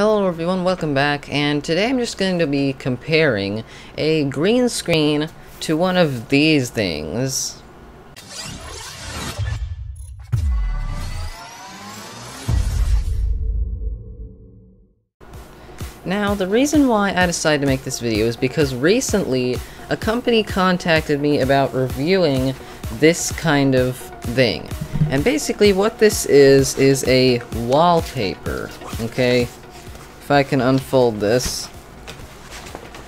Hello everyone, welcome back, and today I'm just going to be comparing a green screen to one of these things. Now, the reason why I decided to make this video is because recently a company contacted me about reviewing this kind of thing. And basically what this is, is a wallpaper, okay? If I can unfold this.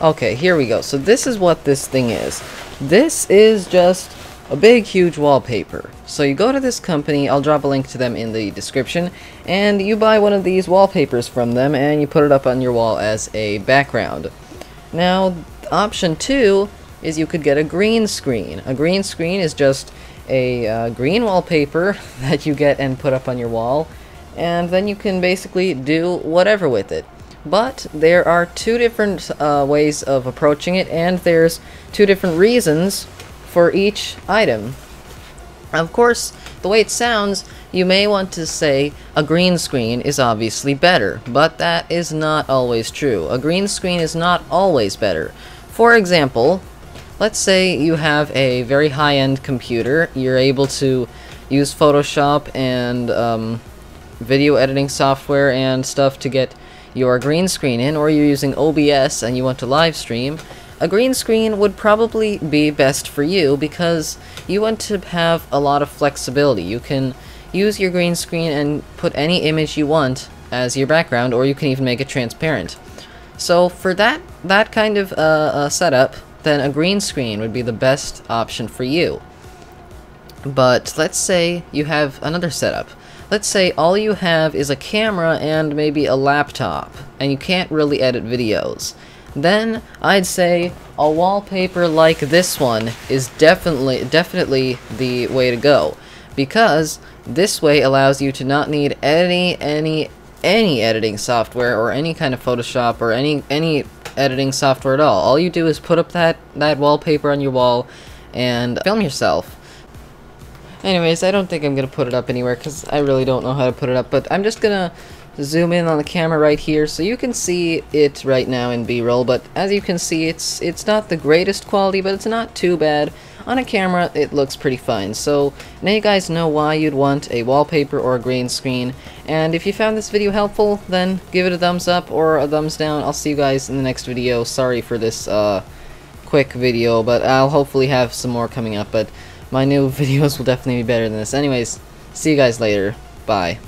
Okay, here we go. So this is what this thing is. This is just a big, huge wallpaper. So you go to this company, I'll drop a link to them in the description, and you buy one of these wallpapers from them, and you put it up on your wall as a background. Now, option two is you could get a green screen. A green screen is just a uh, green wallpaper that you get and put up on your wall, and then you can basically do whatever with it. But there are two different uh, ways of approaching it, and there's two different reasons for each item. Of course, the way it sounds, you may want to say a green screen is obviously better, but that is not always true. A green screen is not always better. For example, let's say you have a very high-end computer, you're able to use Photoshop and um, video editing software and stuff to get your green screen in, or you're using OBS and you want to live stream, a green screen would probably be best for you because you want to have a lot of flexibility. You can use your green screen and put any image you want as your background, or you can even make it transparent. So for that that kind of uh, uh, setup, then a green screen would be the best option for you. But let's say you have another setup. Let's say all you have is a camera and maybe a laptop, and you can't really edit videos. Then I'd say a wallpaper like this one is definitely definitely the way to go because this way allows you to not need any any any editing software or any kind of Photoshop or any any editing software at all. All you do is put up that that wallpaper on your wall and film yourself. Anyways, I don't think I'm gonna put it up anywhere because I really don't know how to put it up, but I'm just gonna zoom in on the camera right here so you can see it right now in b-roll but as you can see it's it's not the greatest quality but it's not too bad. On a camera it looks pretty fine. So now you guys know why you'd want a wallpaper or a green screen and if you found this video helpful then give it a thumbs up or a thumbs down. I'll see you guys in the next video. Sorry for this uh, quick video but I'll hopefully have some more coming up but my new videos will definitely be better than this. Anyways, see you guys later. Bye.